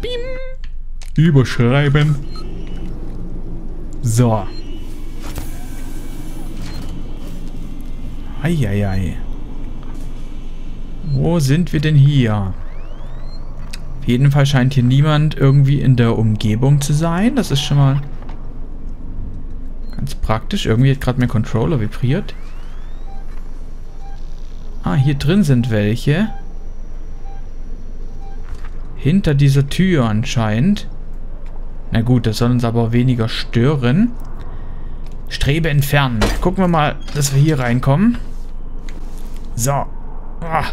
Bim. Überschreiben. So. Eieiei. Wo sind wir denn hier? Auf jeden Fall scheint hier niemand irgendwie in der Umgebung zu sein. Das ist schon mal ganz praktisch. Irgendwie hat gerade mein Controller vibriert. Ah, hier drin sind welche. Hinter dieser Tür anscheinend. Na gut, das soll uns aber weniger stören. Strebe entfernen. Gucken wir mal, dass wir hier reinkommen. So. Ah.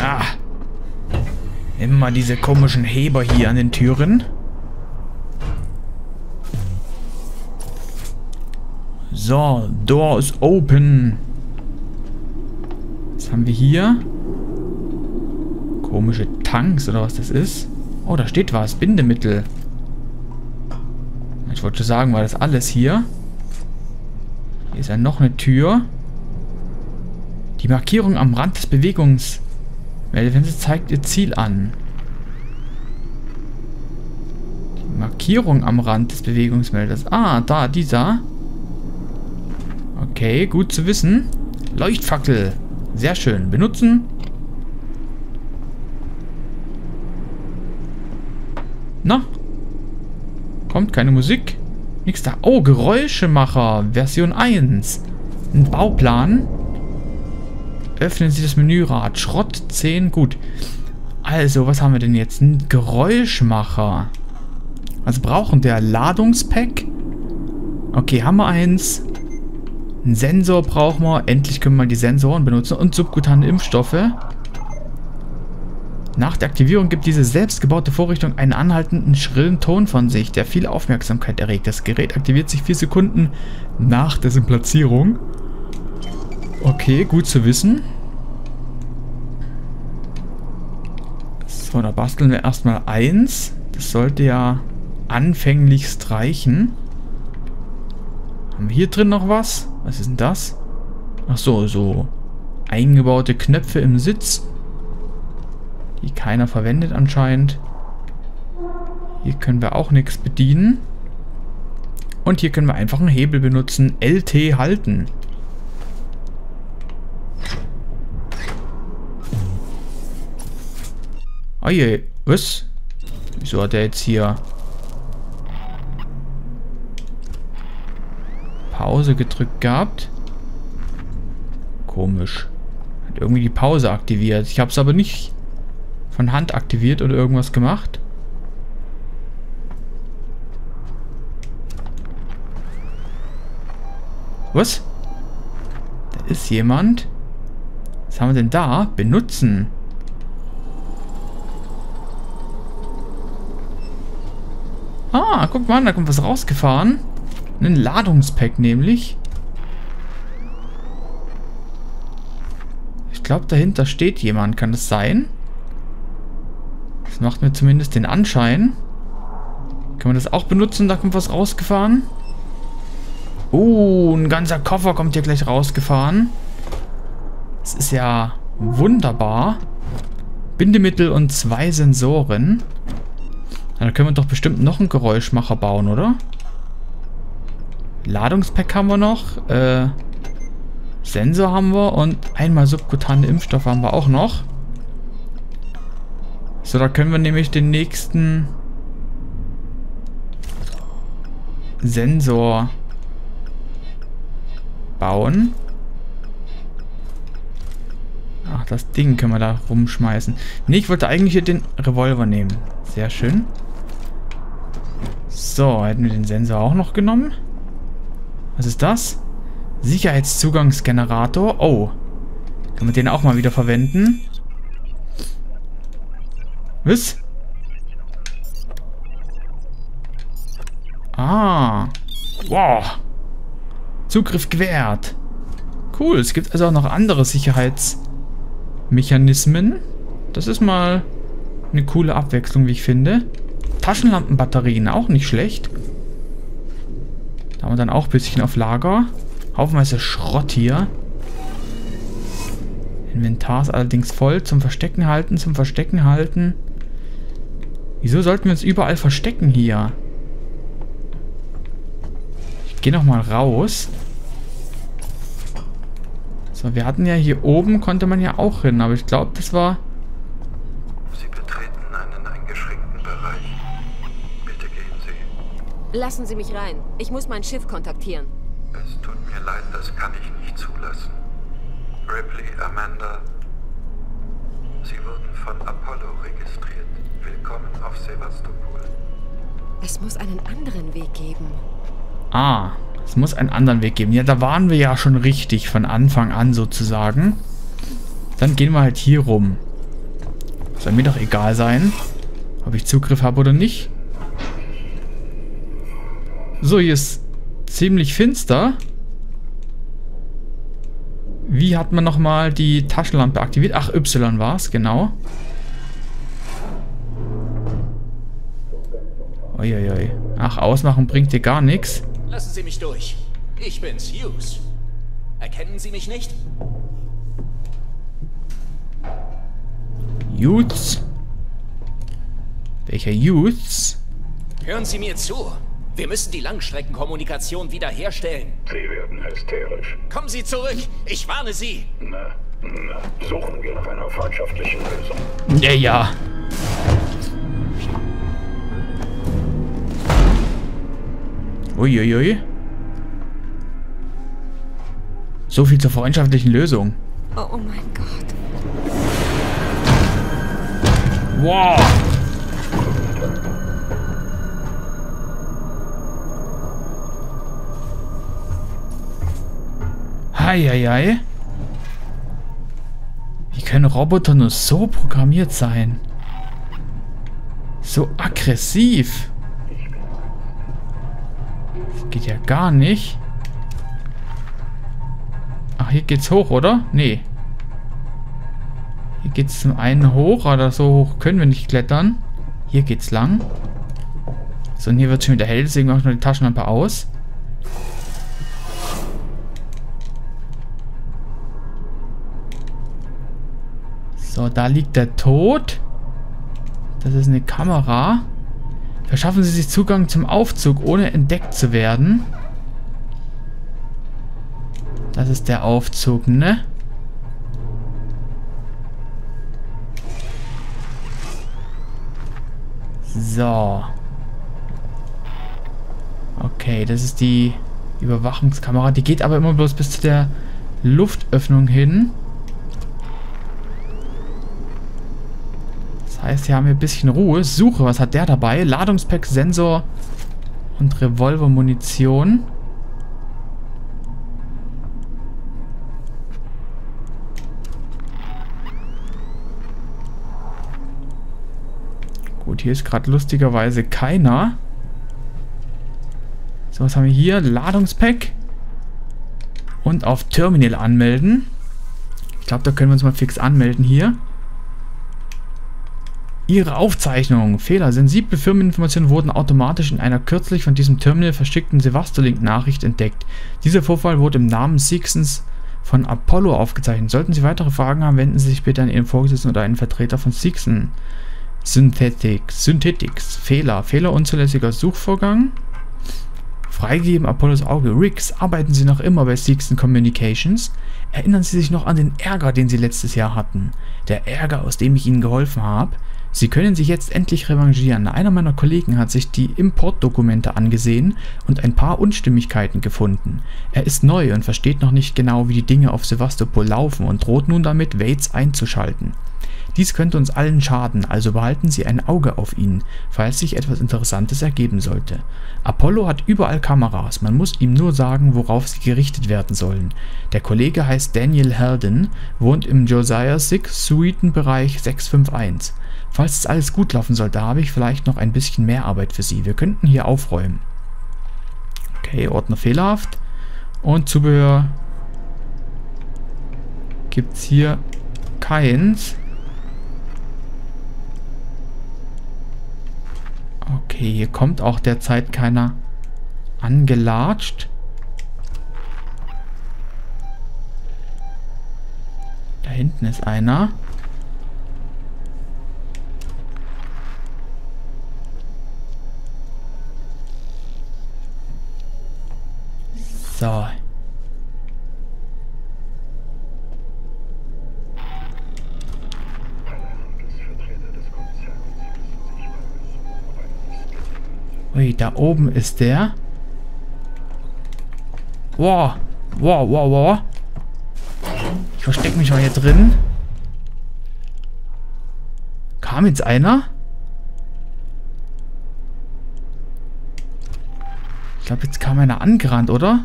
Ah. Immer diese komischen Heber hier an den Türen. So, Door is open. Was haben wir hier? Komische Tanks oder was das ist. Oh, da steht was. Bindemittel. Ich wollte sagen, war das alles hier? Hier ist ja noch eine Tür. Die Markierung am Rand des Bewegungsmeldefensters zeigt ihr Ziel an. Die Markierung am Rand des Bewegungsmelders. Ah, da, dieser. Okay, gut zu wissen. Leuchtfackel. Sehr schön. Benutzen. Na? Kommt keine Musik? Nix da. Oh, Geräuschemacher. Version 1. Ein Bauplan. Öffnen Sie das Menürad. Schrott 10. Gut. Also, was haben wir denn jetzt? Ein Geräuschmacher. Was brauchen der? Ladungspack? Okay, haben wir eins. Ein Sensor brauchen wir. Endlich können wir die Sensoren benutzen. Und subkutane Impfstoffe. Nach der Aktivierung gibt diese selbstgebaute Vorrichtung einen anhaltenden, schrillen Ton von sich, der viel Aufmerksamkeit erregt. Das Gerät aktiviert sich vier Sekunden nach dessen Platzierung. Okay, gut zu wissen. So, da basteln wir erstmal eins. Das sollte ja anfänglichst reichen. Haben wir hier drin noch was? Was ist denn das? Ach so, so eingebaute Knöpfe im Sitz. Die keiner verwendet anscheinend. Hier können wir auch nichts bedienen. Und hier können wir einfach einen Hebel benutzen. LT halten. Oh je, was? Wieso hat er jetzt hier Pause gedrückt gehabt? Komisch. Hat irgendwie die Pause aktiviert. Ich habe es aber nicht von Hand aktiviert oder irgendwas gemacht. Was? Da ist jemand. Was haben wir denn da? Benutzen. Ah, guck mal, da kommt was rausgefahren. Ein Ladungspack nämlich. Ich glaube, dahinter steht jemand. Kann das sein? Macht mir zumindest den Anschein. Kann man das auch benutzen? Da kommt was rausgefahren. Oh, ein ganzer Koffer kommt hier gleich rausgefahren. Das ist ja wunderbar. Bindemittel und zwei Sensoren. Ja, da können wir doch bestimmt noch einen Geräuschmacher bauen, oder? Ladungspack haben wir noch. Äh, Sensor haben wir und einmal subkutane Impfstoff haben wir auch noch. So, da können wir nämlich den nächsten Sensor bauen. Ach, das Ding können wir da rumschmeißen. Ne, ich wollte eigentlich hier den Revolver nehmen. Sehr schön. So, hätten wir den Sensor auch noch genommen. Was ist das? Sicherheitszugangsgenerator. Oh. Können wir den auch mal wieder verwenden? Was? Ah. Wow. Zugriff gewährt. Cool, es gibt also auch noch andere Sicherheitsmechanismen. Das ist mal eine coole Abwechslung, wie ich finde. Taschenlampenbatterien, auch nicht schlecht. Da haben wir dann auch ein bisschen auf Lager. Haufenweise Schrott hier. Inventar ist allerdings voll. Zum Verstecken halten, zum Verstecken halten. Wieso sollten wir uns überall verstecken hier? Ich gehe nochmal raus. So, wir hatten ja hier oben, konnte man ja auch hin, aber ich glaube, das war... Sie betreten einen eingeschränkten Bereich. Bitte gehen Sie. Lassen Sie mich rein. Ich muss mein Schiff kontaktieren. Es tut mir leid, das kann ich nicht zulassen. Ripley, Amanda, von Apollo registriert. Willkommen auf Sevastopol. Es muss einen anderen Weg geben. Ah, es muss einen anderen Weg geben. Ja, da waren wir ja schon richtig von Anfang an sozusagen. Dann gehen wir halt hier rum. Soll mir doch egal sein, ob ich Zugriff habe oder nicht. So, hier ist ziemlich finster. Wie hat man nochmal die Taschenlampe aktiviert? Ach, Y war es, genau. Uiuiui. Ach, ausmachen bringt dir gar nichts. Lassen Sie mich durch. Ich bin's, Hughes. Erkennen Sie mich nicht? Youths. Welcher Youths? Hören Sie mir zu. Wir müssen die Langstreckenkommunikation wiederherstellen. Sie werden hysterisch. Kommen Sie zurück. Ich warne Sie. Na, na, suchen wir nach einer freundschaftlichen Lösung. Ja, ja. Uiuiui. So viel zur freundschaftlichen Lösung. Oh, oh mein Gott. Wow. Heieiei. Wie können Roboter nur so programmiert sein? So aggressiv. Das geht ja gar nicht. Ach, hier geht's hoch, oder? Nee. Hier geht's zum einen hoch, aber so hoch können wir nicht klettern. Hier geht's lang. So, und hier wird schon wieder hell, deswegen mache ich nur die Taschenlampe aus. So, da liegt der Tod. Das ist eine Kamera. Verschaffen Sie sich Zugang zum Aufzug, ohne entdeckt zu werden. Das ist der Aufzug, ne? So. Okay, das ist die Überwachungskamera. Die geht aber immer bloß bis zu der Luftöffnung hin. Das heißt, hier haben wir ein bisschen Ruhe. Suche, was hat der dabei? Ladungspack, Sensor und Revolvermunition. Gut, hier ist gerade lustigerweise keiner. So, was haben wir hier? Ladungspack. Und auf Terminal anmelden. Ich glaube, da können wir uns mal fix anmelden hier. Ihre Aufzeichnung. Fehler. Sensible Firmeninformationen wurden automatisch in einer kürzlich von diesem Terminal verschickten Sevastolink-Nachricht entdeckt. Dieser Vorfall wurde im Namen Sixens von Apollo aufgezeichnet. Sollten Sie weitere Fragen haben, wenden Sie sich bitte an Ihren Vorgesetzten oder einen Vertreter von Sixen. Synthetics. Synthetics. Fehler. Fehler unzulässiger Suchvorgang. Freigeben Apollos Auge. Riggs, arbeiten Sie noch immer bei Sixen Communications? Erinnern Sie sich noch an den Ärger, den Sie letztes Jahr hatten? Der Ärger, aus dem ich Ihnen geholfen habe? Sie können sich jetzt endlich revanchieren. Einer meiner Kollegen hat sich die Importdokumente angesehen und ein paar Unstimmigkeiten gefunden. Er ist neu und versteht noch nicht genau, wie die Dinge auf Sevastopol laufen und droht nun damit, Waits einzuschalten. Dies könnte uns allen schaden, also behalten Sie ein Auge auf ihn, falls sich etwas Interessantes ergeben sollte. Apollo hat überall Kameras, man muss ihm nur sagen, worauf sie gerichtet werden sollen. Der Kollege heißt Daniel Herden, wohnt im Josiah Six Suitenbereich 651. Falls es alles gut laufen sollte, habe ich vielleicht noch ein bisschen mehr Arbeit für Sie. Wir könnten hier aufräumen. Okay, Ordner fehlerhaft. Und Zubehör gibt es hier keins. Okay, hier kommt auch derzeit keiner angelatscht. Da hinten ist einer. Da oben ist der. Wow. Wow, wow, wow. Ich verstecke mich mal hier drin. Kam jetzt einer? Ich glaube, jetzt kam einer angerannt, oder?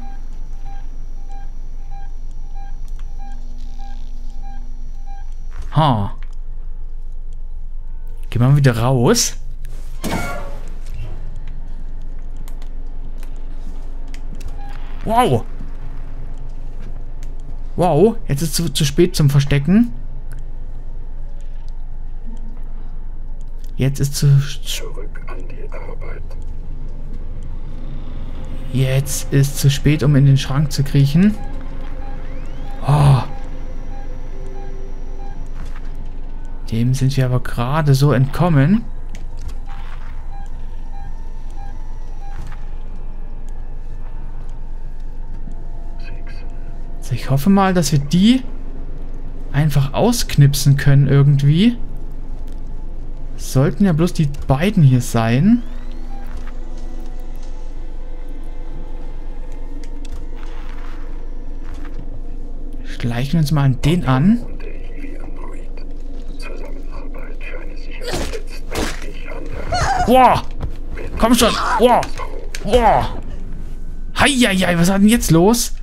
Ha. Gehen wir mal wieder raus. Wow. Wow, jetzt ist es zu, zu spät zum Verstecken. Jetzt ist zu... Zurück an die Arbeit. Jetzt ist zu spät, um in den Schrank zu kriechen. Oh. Dem sind wir aber gerade so entkommen. Ich hoffe mal, dass wir die einfach ausknipsen können irgendwie. Sollten ja bloß die beiden hier sein. Schleichen wir uns mal an den an. Boah! Komm schon! Boah! Boah! Heieiei, was ist denn jetzt los?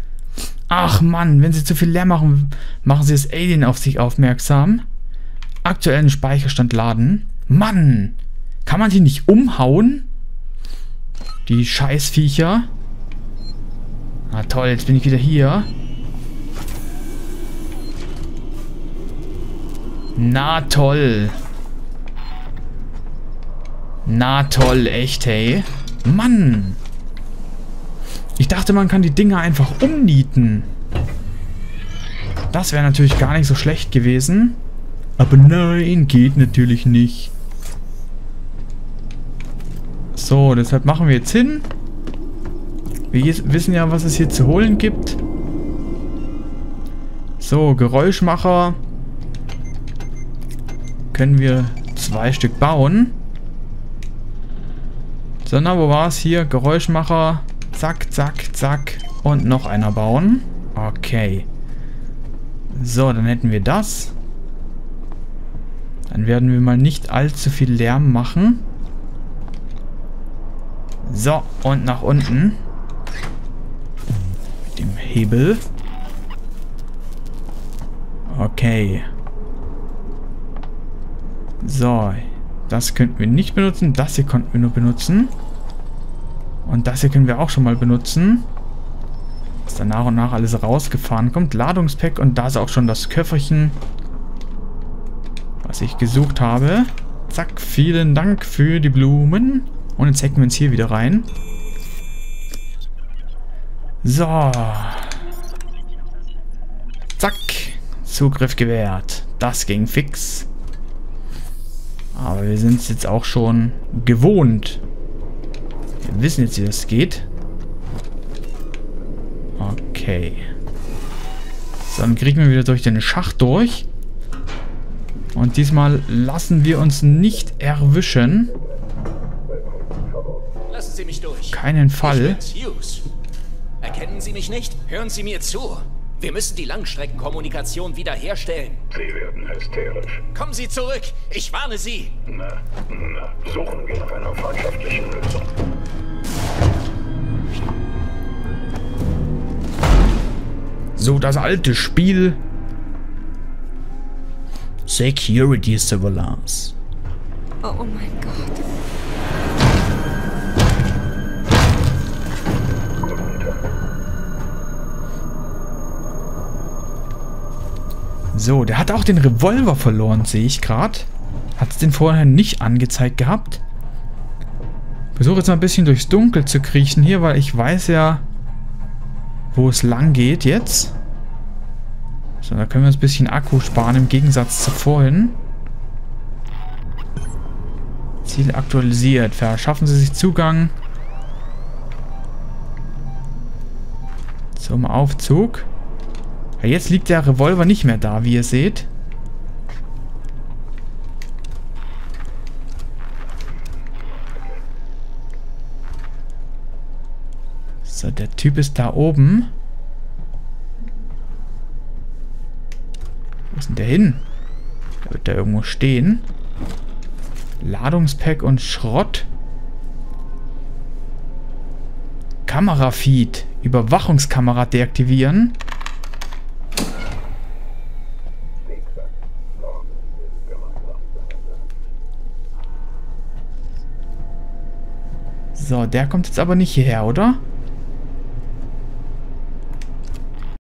Ach Mann, wenn sie zu viel leer machen, machen sie das Alien auf sich aufmerksam. Aktuellen Speicherstand laden. Mann! Kann man die nicht umhauen? Die Scheißviecher. Na toll, jetzt bin ich wieder hier. Na toll. Na toll, echt, hey. Mann. Ich dachte, man kann die Dinger einfach umnieten. Das wäre natürlich gar nicht so schlecht gewesen. Aber nein, geht natürlich nicht. So, deshalb machen wir jetzt hin. Wir wissen ja, was es hier zu holen gibt. So, Geräuschmacher. Können wir zwei Stück bauen. So, na, wo war es hier? Geräuschmacher. Zack, zack, zack. Und noch einer bauen. Okay. So, dann hätten wir das. Dann werden wir mal nicht allzu viel Lärm machen. So, und nach unten. Mit dem Hebel. Okay. So, das könnten wir nicht benutzen. Das hier konnten wir nur benutzen. Und das hier können wir auch schon mal benutzen. Dass da nach und nach alles rausgefahren kommt. Ladungspack und da ist auch schon das Köfferchen, was ich gesucht habe. Zack, vielen Dank für die Blumen. Und jetzt hacken wir uns hier wieder rein. So. Zack. Zugriff gewährt. Das ging fix. Aber wir sind es jetzt auch schon gewohnt. Wir wissen jetzt, wie das geht. Okay. So, dann kriegen wir wieder durch den Schacht durch. Und diesmal lassen wir uns nicht erwischen. Lassen Sie mich durch. Keinen Fall. Erkennen Sie mich nicht? Hören Sie mir zu. Wir müssen die Langstreckenkommunikation wiederherstellen. Sie werden hysterisch. Kommen Sie zurück. Ich warne Sie. Na, na, suchen wir nach einer freundschaftlichen Lösung. So, das alte Spiel. Security Surveillance. Oh, oh mein Gott. So, der hat auch den Revolver verloren, sehe ich gerade. Hat es den vorher nicht angezeigt gehabt. Versuche jetzt mal ein bisschen durchs Dunkel zu kriechen hier, weil ich weiß ja, wo es lang geht jetzt. So, da können wir uns ein bisschen Akku sparen im Gegensatz zu vorhin. Ziel aktualisiert. Verschaffen Sie sich Zugang. Im Aufzug. Ja, jetzt liegt der Revolver nicht mehr da, wie ihr seht. So, der Typ ist da oben. Wo ist denn der hin? Der wird da irgendwo stehen. Ladungspack und Schrott. Kamerafeed. Überwachungskamera deaktivieren. So, der kommt jetzt aber nicht hierher, oder?